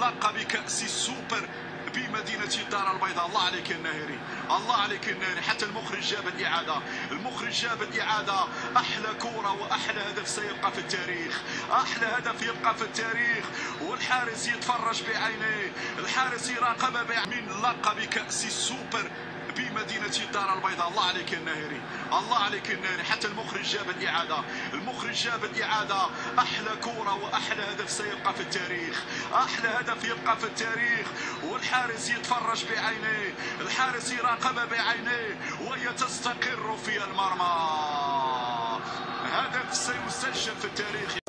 لقب كأس السوبر بمدينة الدار البيضاء. الله عليك الناهري. الله عليك الناهري. حتى المخرج جاب الإعادة. المخرج جاب الإعادة. أحلى كرة وأحلى هدف سيبقى في التاريخ. أحلى هدف يبقى في التاريخ. والحارس يتفرج بعينيه. الحارس يراقب بعين لقب كأس السوبر بمدينة الدار البيضاء. الله عليك الناهري الله عليك الناهري حتى المخرج جاب الإعادة. المخرج جاب الإعادة. أحلى كرة وأحلى هدف سيبقى في التاريخ. أحلى هدف يبقى في التاريخ. والحارس يتفرج بعينيه. الحارس يراقب بعينيه. وهي تستقر في المرمى. هدف سيسجل في التاريخ.